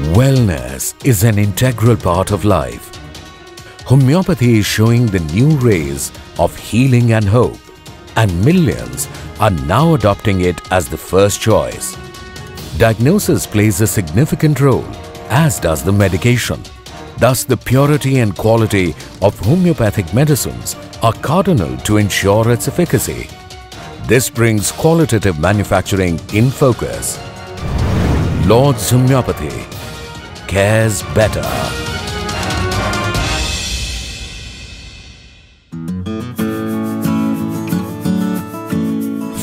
Wellness is an integral part of life. Homeopathy is showing the new rays of healing and hope, and millions are now adopting it as the first choice. Diagnosis plays a significant role, as does the medication. Thus, the purity and quality of homeopathic medicines are cardinal to ensure its efficacy. This brings qualitative manufacturing in focus. Lord's Homeopathy cares better.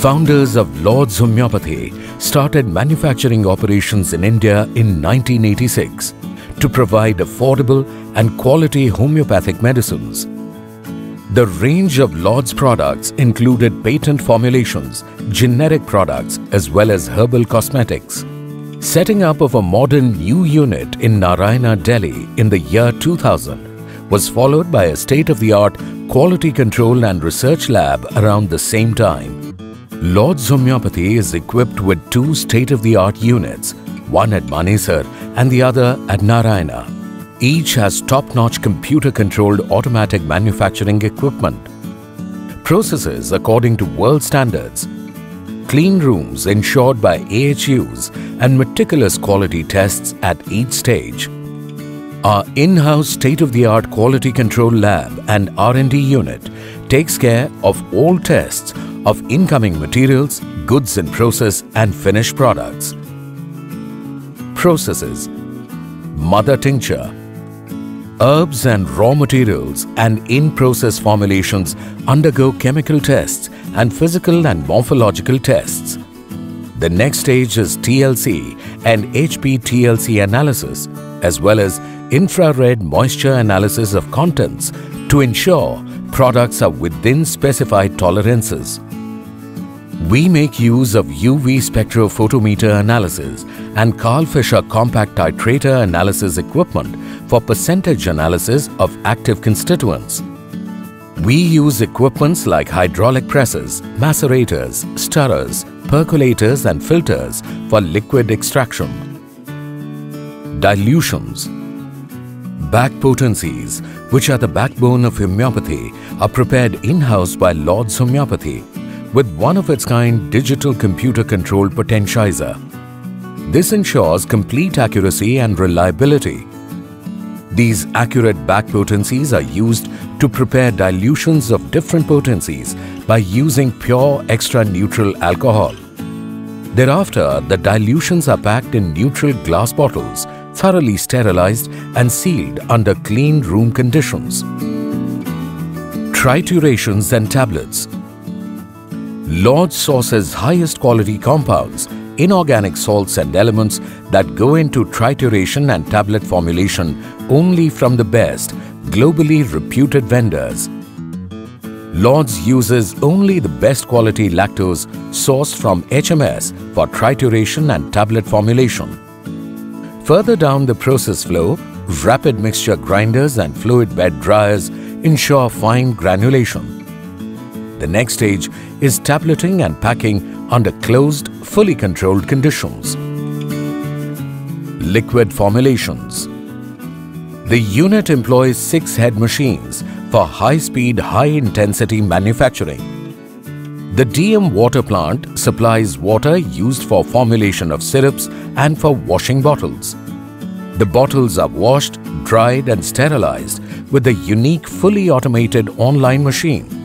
Founders of Lord's Homeopathy started manufacturing operations in India in 1986 to provide affordable and quality homeopathic medicines. The range of Lord's products included patent formulations, generic products as well as herbal cosmetics. Setting up of a modern new unit in Naraina, Delhi in the year 2000 was followed by a state-of-the-art quality control and research lab around the same time. Lord's Homeopathy is equipped with two state-of-the-art units, one at Manesar and the other at Naraina. Each has top-notch computer-controlled automatic manufacturing equipment. Processes according to world standards. Clean rooms ensured by AHUs and meticulous quality tests at each stage. Our in-house state-of-the-art quality control lab and R&D unit takes care of all tests of incoming materials, goods in process and finished products. Processes Mother tincture Herbs and raw materials and in-process formulations undergo chemical tests and physical and morphological tests. The next stage is TLC and HPTLC analysis as well as infrared moisture analysis of contents to ensure products are within specified tolerances. We make use of UV spectrophotometer analysis and Karl Fischer compact titrator analysis equipment for percentage analysis of active constituents. We use equipments like hydraulic presses, macerators, stirrers, percolators and filters for liquid extraction. Dilutions Back potencies, which are the backbone of homeopathy, are prepared in-house by Lord's Homeopathy with one-of-its-kind digital computer-controlled potentizer. This ensures complete accuracy and reliability. These accurate back potencies are used to prepare dilutions of different potencies by using pure extra neutral alcohol. Thereafter, the dilutions are packed in neutral glass bottles, thoroughly sterilized and sealed under clean room conditions. Triturations and tablets Lord sources highest quality compounds, inorganic salts and elements that go into trituration and tablet formulation only from the best, globally reputed vendors. Lords uses only the best quality lactose sourced from HMS for trituration and tablet formulation. Further down the process flow, rapid mixture grinders and fluid bed dryers ensure fine granulation. The next stage is tableting and packing under closed, fully controlled conditions. Liquid formulations. The unit employs six head machines for high-speed, high-intensity manufacturing. The DM water plant supplies water used for formulation of syrups and for washing bottles. The bottles are washed, dried and sterilized with a unique fully automated online machine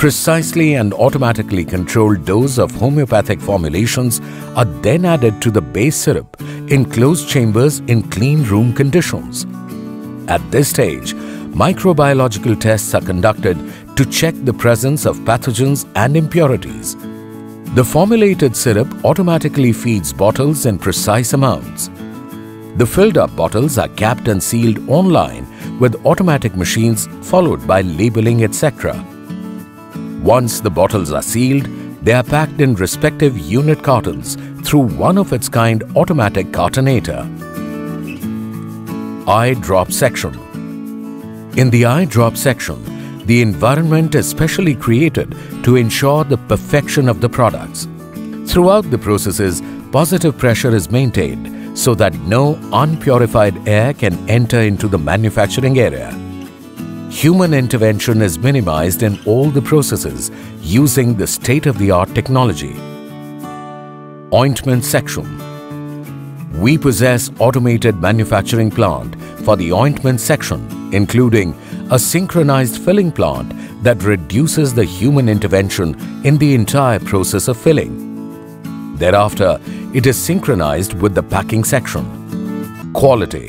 Precisely and automatically controlled dose of homeopathic formulations are then added to the base syrup in closed chambers in clean room conditions. At this stage, microbiological tests are conducted to check the presence of pathogens and impurities. The formulated syrup automatically feeds bottles in precise amounts. The filled up bottles are capped and sealed online with automatic machines followed by labeling etc. Once the bottles are sealed, they are packed in respective unit cartons through one-of-its-kind automatic cartonator. Eye drop section In the eye drop section, the environment is specially created to ensure the perfection of the products. Throughout the processes, positive pressure is maintained so that no unpurified air can enter into the manufacturing area. Human intervention is minimized in all the processes using the state-of-the-art technology. Ointment section. We possess automated manufacturing plant for the ointment section, including a synchronized filling plant that reduces the human intervention in the entire process of filling. Thereafter, it is synchronized with the packing section. Quality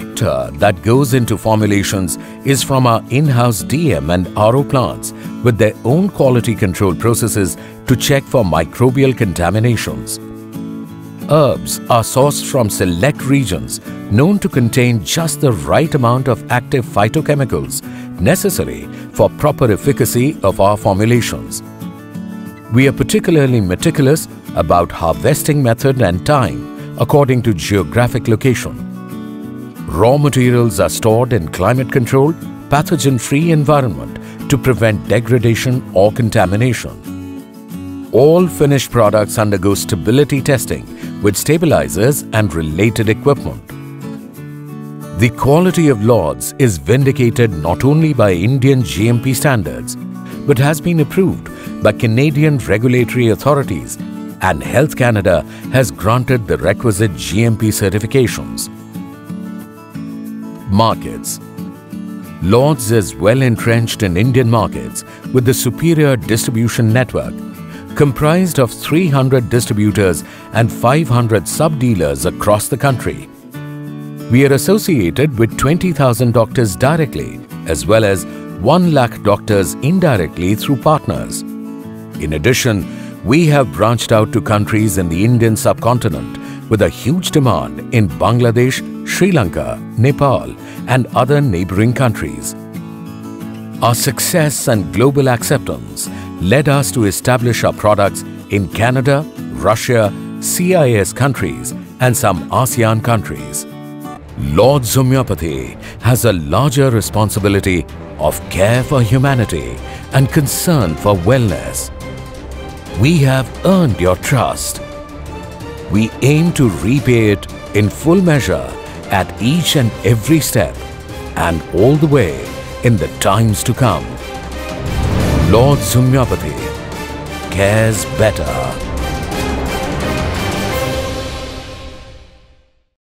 that goes into formulations is from our in-house DM and RO plants with their own quality control processes to check for microbial contaminations. Herbs are sourced from select regions known to contain just the right amount of active phytochemicals necessary for proper efficacy of our formulations. We are particularly meticulous about harvesting method and time according to geographic location. Raw materials are stored in climate-controlled, pathogen-free environment to prevent degradation or contamination. All finished products undergo stability testing with stabilizers and related equipment. The quality of Lords is vindicated not only by Indian GMP standards, but has been approved by Canadian regulatory authorities and Health Canada has granted the requisite GMP certifications. Markets Lords is well entrenched in Indian markets with the superior distribution network comprised of 300 distributors and 500 sub-dealers across the country. We are associated with 20,000 doctors directly as well as 1 lakh doctors indirectly through partners. In addition, we have branched out to countries in the Indian subcontinent with a huge demand in Bangladesh, Sri Lanka, Nepal and other neighboring countries. Our success and global acceptance led us to establish our products in Canada, Russia, CIS countries and some ASEAN countries. Lord's Homeopathy has a larger responsibility of care for humanity and concern for wellness. We have earned your trust. We aim to repay it in full measure at each and every step and all the way in the times to come. Lord's Homeopathy cares better.